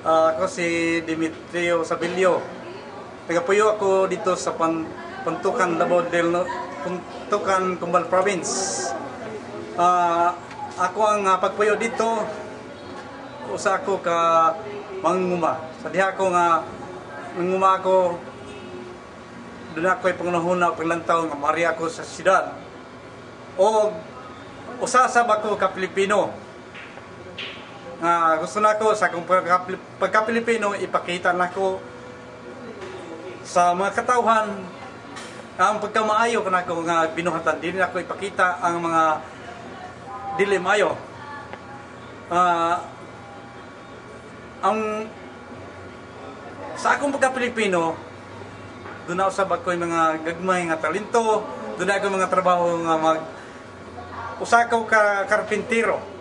Ah, ako si Dimitrio Sabilio. Tagapuyo ako dito sa Pan Pantukan, Davao del No- Pantukan, Kumbal Province. Ah, ako ang ah, pagpuyo dito usa ako ka manguma. Sa diha ko nga manguma ako doon ako ay pangunahuna paglantaw nga Maria ako sa siyudad. O usasab ako ka Pilipino. Nga gusto na ko sa akong pagka, pagka Pilipino ipakita na ko sa mga katawhan ang pagkamaayo kana ko nga binuhatan dili na ko ipakita ang mga dili maayo. Ah, ang sa akong pagka Pilipino doon ako yung mga gagmay nga talento, doon ako mga trabaho nga mag usa ko ka karpintero.